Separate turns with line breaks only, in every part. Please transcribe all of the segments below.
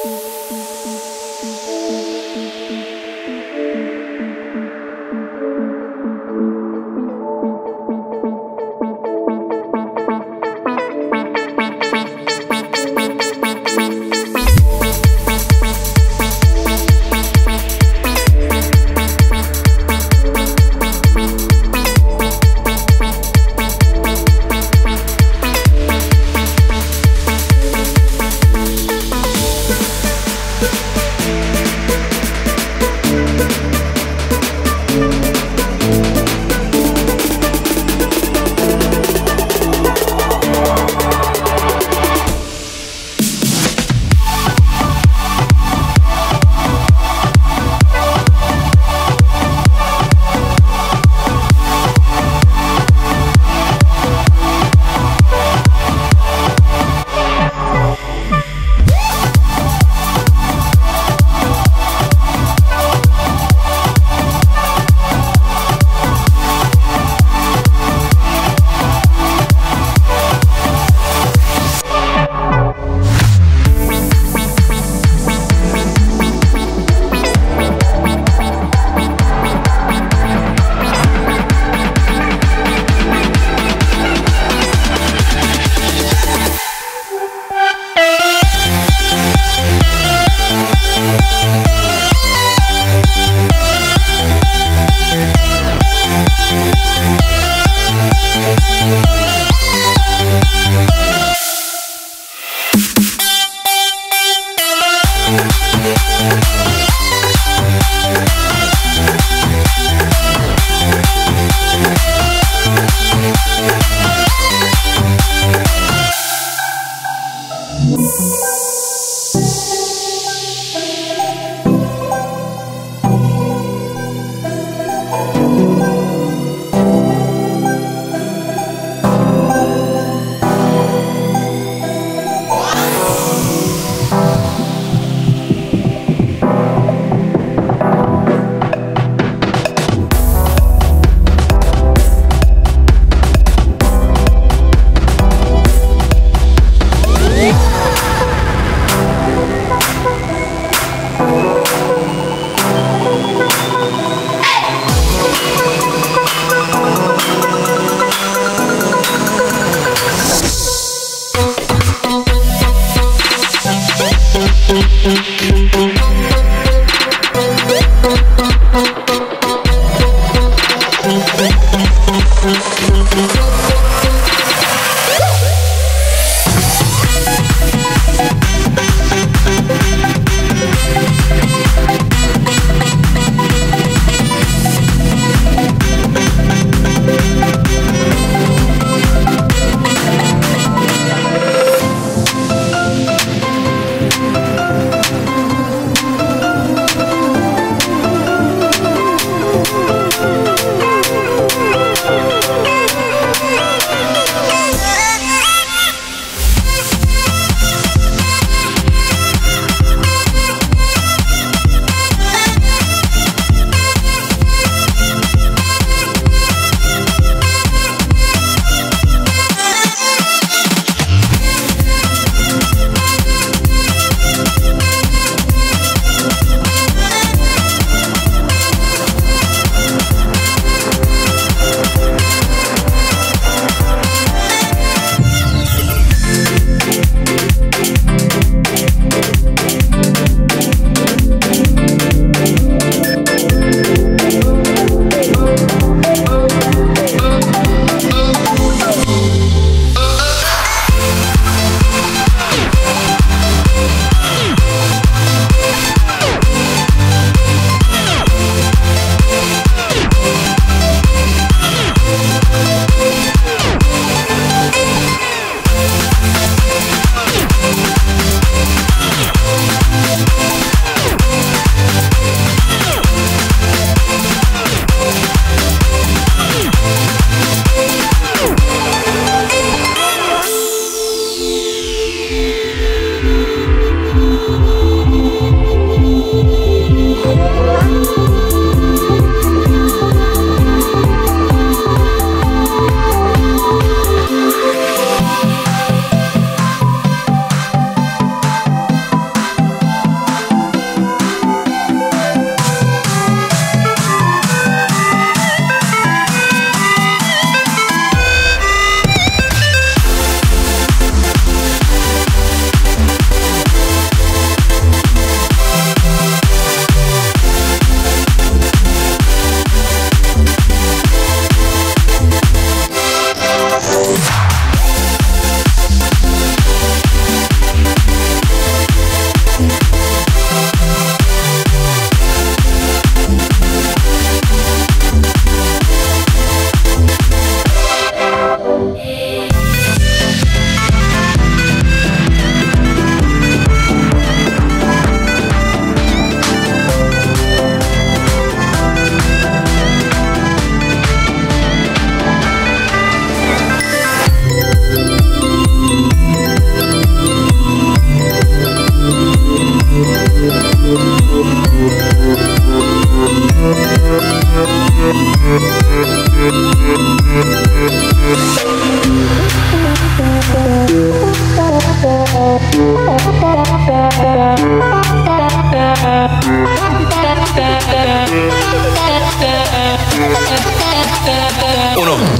Thank you. Thank you.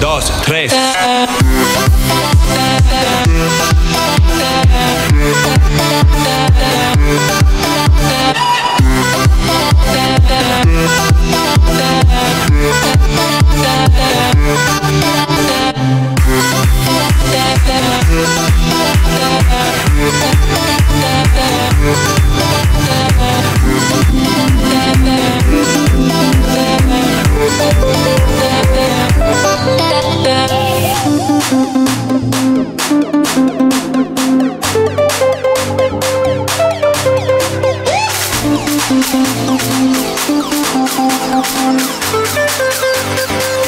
Да. Thank you.